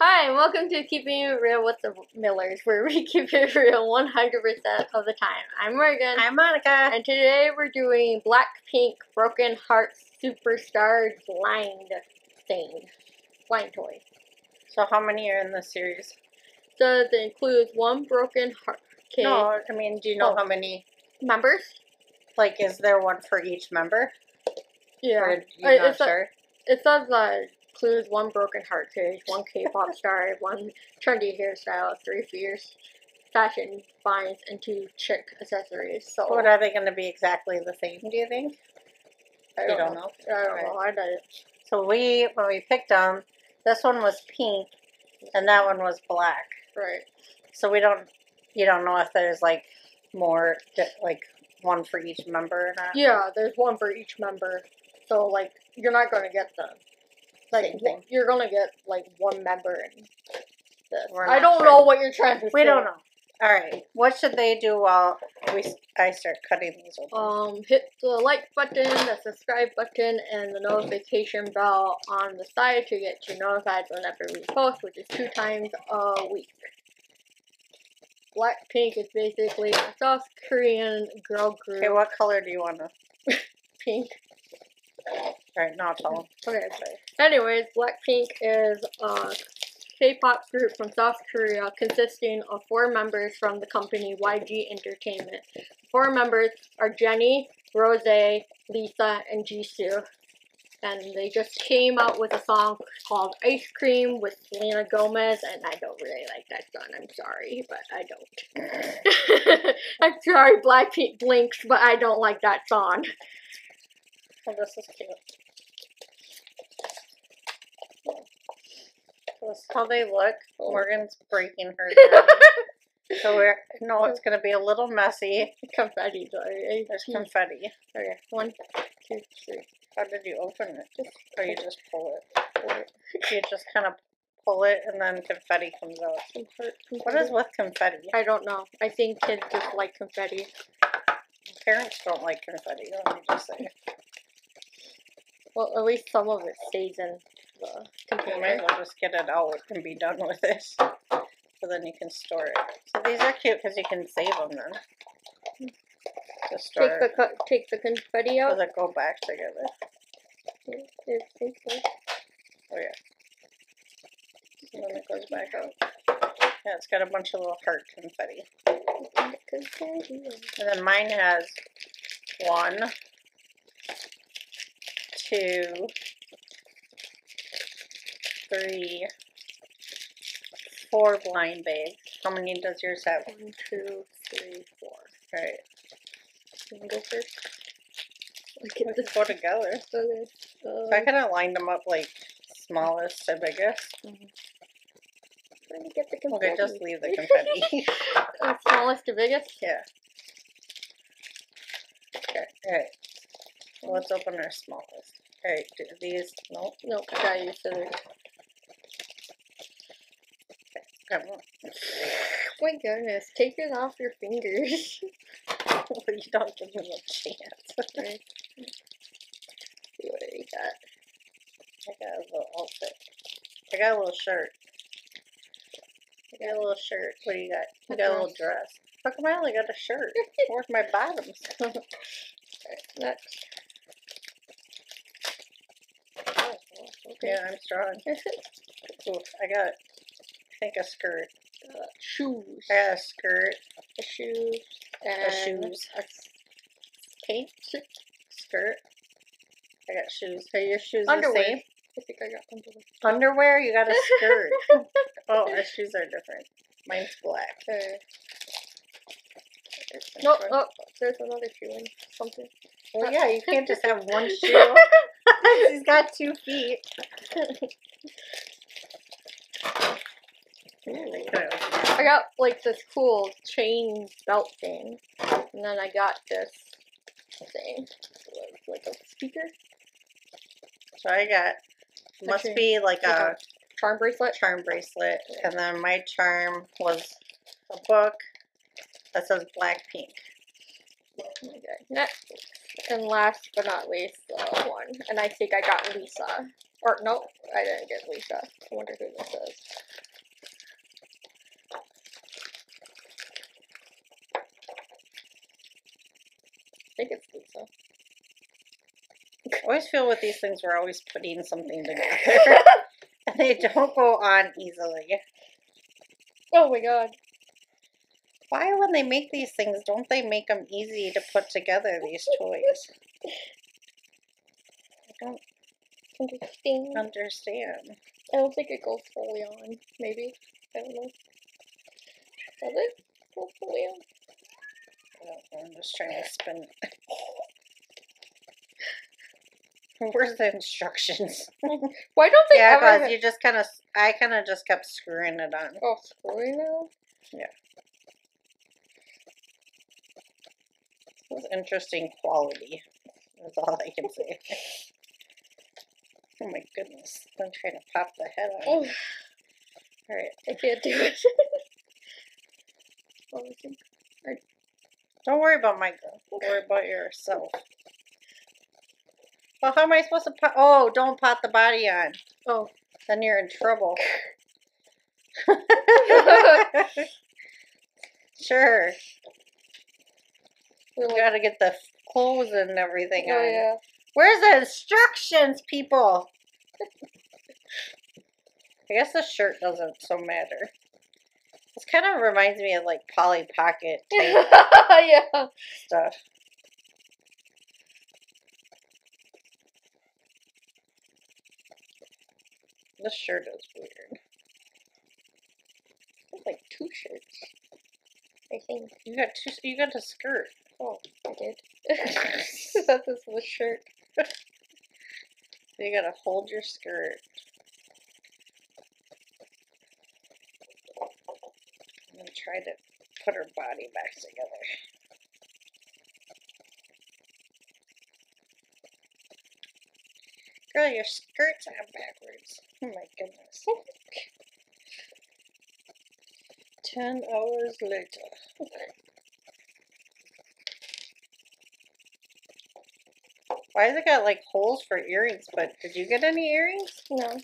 Hi, and welcome to Keeping It Real with the Millers, where we keep it real 100% of the time. I'm Morgan. I'm Monica. And today we're doing Blackpink Broken Heart Superstar Blind thing. Blind toy. So how many are in the series? Does it include one broken heart? Okay. No, I mean, do you know Oh. how many? Members? Like, is there one for each member? Yeah. Or you Uh, not it's a- sure? It says uh, includes one broken heart cage, one K-pop star, one trendy hairstyle, three fierce fashion finds, and two chick accessories. So What are they going to be exactly the same? Do you think? I don't, don't know. know. I don't Alright. know. I don't. So we, when we picked them, this one was pink, and that one was black. Right. So we don't, you don't know if there's like more, like one for each member or not. Yeah, there's one for each member. So like you're not gonna get the like Same thing. you're gonna get like one member and this. I don't know what you're trying to say. We don't know. All right. What should they do while we I start cutting these open? Um, hit the like button, the subscribe button, and the notification bell on the side to get you notified whenever we post, which is two times a week. Blackpink is basically a South Korean girl group. okay, what color do you want to? Pink. All right, not them. Okay. Anyways, Blackpink is a K-pop group from South Korea consisting of four members from the company YG Entertainment. Four members are Jennie, Rose, Lisa, and Jisoo. And they just came out with a song called Ice Cream with Selena Gomez, and I don't really like that song. I'm sorry, but I don't. I'm sorry, Blackpink blinks, but I don't like that song. Oh, this is cute. This is how they look. Morgan's breaking hers. already. so we're no, it's gonna be a little messy. Confetti, sorry. There's confetti. Okay, one, two, three. How did you open it? Just or you just pull it? You just kind of pull it and then confetti comes out. What is with confetti? I don't know. I think kids just like confetti. Parents don't like confetti. Let me just say. Well, at least some of it stays in the You container. might as well just get it out and be done with it. So then you can store it. So these are cute because you can save them then. Store Take the it. take the confetti out. Does it go back together? I think so. Oh yeah. And then it goes back out. Yeah, it's got a bunch of little heart confetti. Confetti. And then mine has one, two, three, four blind bags. How many does yours have? One, two, three, four. Alright. You wanna go first? Look We at can this. go together. Okay. So I Um, kind of lined them up like smallest to biggest. trying to get the confetti. Okay, just leave the confetti. Uh, smallest to biggest. yeah. Okay, alright. Well, let's open our smallest. Alright, do these, no, Nope, got you. So there's. got one. Oh my goodness, take it off your fingers. you don't give me a chance. Right. See what you got. I got a little outfit. I got a little shirt. I got a little shirt. What do you got? You got a little dress. How come I only got a shirt? Where's my bottoms? Next. Oh, okay. Yeah, I'm strong. Ooh, I got, I think a skirt. Uh, shoes. I got a skirt, The shoes. And shoes, a pants. skirt. I got shoes. Are your shoes Underwear. the same? I think I got underwear. Underwear? You got a skirt. oh, our shoes are different. Mine's black. Okay. No, oh, there's another shoe in something. Well, yeah, you can't just have one shoe. He's got two feet. I got like this cool chain belt thing, and then I got this thing, like a speaker, So I got must be like Like a charm bracelet. charm bracelet, and then my charm was a book that says Blackpink. Okay, oh next. And last but not least, uh, one. And I think I got Lisa. Or no, I didn't get Lisa. I wonder who this is. I think it's Lisa. I always feel with these things we're always putting something together. and they don't go on easily. Oh my god. Why, when they make these things, don't they make them easy to put together, these toys? I don't Interesting. understand. I don't think it goes fully on. Maybe. I don't know. Does it go fully on? I don't know, I'm just trying to spin it. Where's the instructions? Why don't they yeah, ever? because you just kind of, I kind of just kept screwing it on. Oh, screwing now? It was interesting quality. That's all I can say. oh my goodness. I'm trying to pop the head on. Oh, Alright. I can't do it. oh, I think- Don't worry about my girl. Worry about yourself. Well, how am I supposed to pot? Oh, don't pot the body on. oh. Then you're in trouble. sure. We gotta get the clothes and everything oh on. yeah. Where's the instructions, people? I guess the shirt doesn't so matter. This kind of reminds me of like Polly Pocket type yeah. stuff. This shirt is weird. It's like two shirts. I think. You got two. You got a skirt. Oh, I did. I thought a shirt. You gotta hold your skirt. I'm gonna try to put her body back together. Girl, your skirt's on backwards. Oh my goodness. Ten hours later. Why has it got like holes for earrings? But did you get any earrings? No.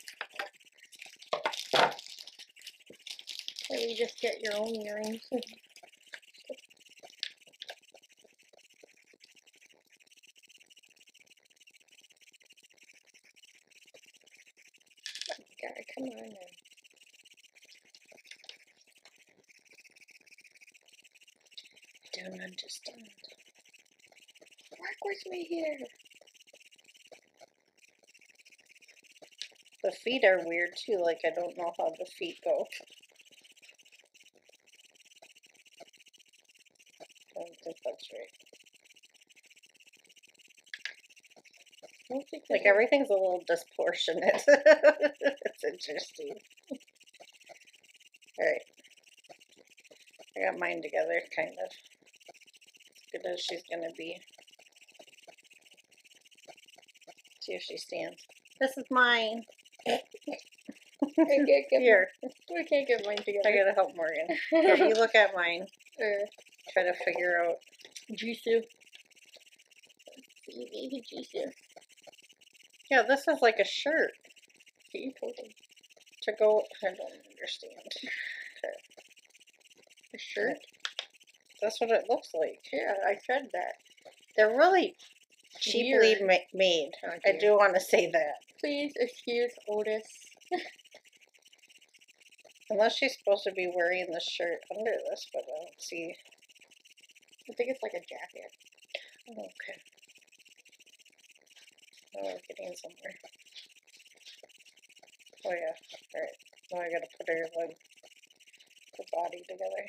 Or you just get your own earrings. Oh God, come on now. I don't understand. Work with me here. The feet are weird too, like I don't know how the feet go. I don't think that's right. I don't think Like everything's a little disproportionate. it's interesting. Alright. I got mine together, kind of. As good as she's gonna be. See if she stands. This is mine. I can't get Here, We can't get mine together. I gotta help Morgan. If you look at mine, Er, try to figure out. Jisoo. Jisoo. Yeah, this is like a shirt See, totally. to go. I don't understand. A shirt? That's what it looks like. Yeah, I said that. They're really cheaply Weird. ma- made. Oh, I do want to say that. Please excuse Otis. Unless she's supposed to be wearing the shirt under this, but I don't see. I think it's like a jacket. Oh, okay. Now we're getting somewhere. Oh yeah. Alright. Now I gotta put her leg, the body together.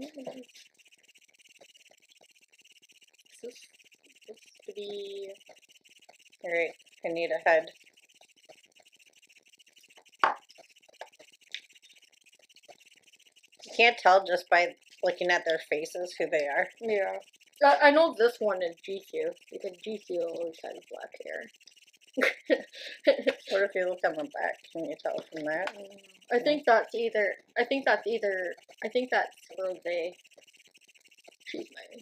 Mm. This is supposed to be. Alright. I need a head. You can't tell just by looking at their faces who they are. Yeah. I, I know this one is Jisoo, because Jisoo always has black hair. What if you look on the back? Can you tell from that? I think that's either. I think that's either. I think that's Rose. She's my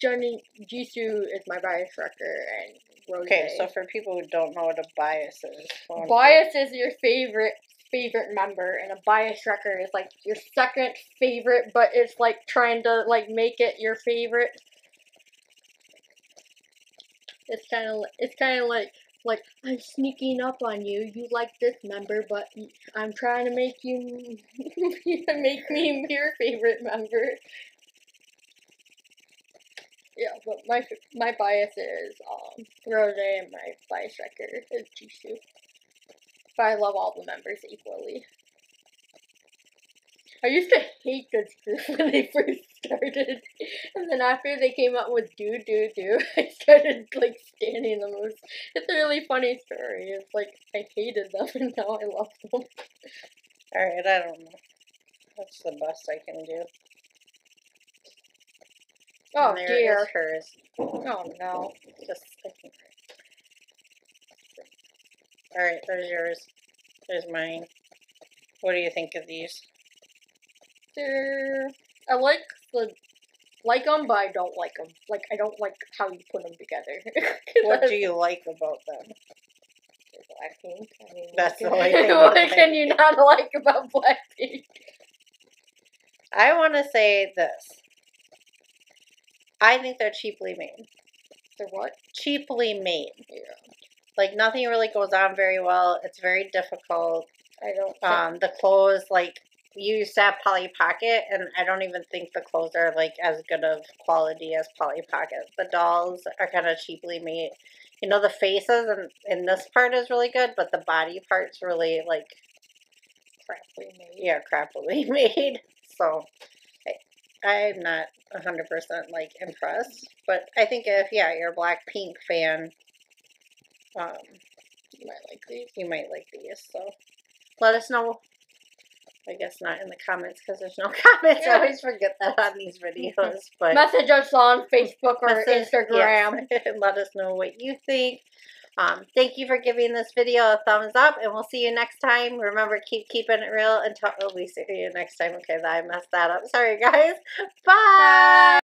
Jennie Jisoo is my bias wrecker, and Rose. Okay, so for people who don't know what a bias is, why don't you- bias is your favorite favorite member, and a bias wrecker is like your second favorite, but it's like trying to like make it your favorite. It's kind of it's kind of like like I'm sneaking up on you. You like this member, but I'm trying to make you make me your favorite member. Yeah, but my my bias is um Rose, and my bias wrecker is Jisoo. But I love all the members equally. I used to hate this group when they first started, and then after they came out with Do Do Do, I started like standing them. It was, it's a really funny story. It's like I hated them, and now I love them. Alright, I don't know. That's the best I can do. Oh And there dear. is hers. Oh no. Just sticking Alright, there's yours. There's mine. What do you think of these? They're I like the like them, but I don't like them. Like I don't like how you put them together. What do you like about them? Blackpink. I mean, That's the only thing What can you not like about Blackpink? I want to say this. I think they're cheaply made. They're what? Cheaply made. Yeah. Like nothing really goes on very well. It's very difficult. I don't. think- Um, the clothes, like you used to have Polly Pocket, and I don't even think the clothes are like as good of quality as Polly Pocket. The dolls are kind of cheaply made. You know, the faces and in this part is really good, but the body part's really like crappily made. yeah, crappily made. So I'm not hundred percent like impressed, but I think if yeah, you're a Blackpink fan, um, You might like these. you might like these. So let us know. I guess not in the comments because there's no comments. I always forget that on these videos. But Message us on Facebook or message- Instagram. yes, and let us know what you think. Um, thank you for giving this video a thumbs up, and we'll see you next time. Remember, keep keeping it real until oh, we see you next time. Okay, I messed that up. Sorry, guys. Bye.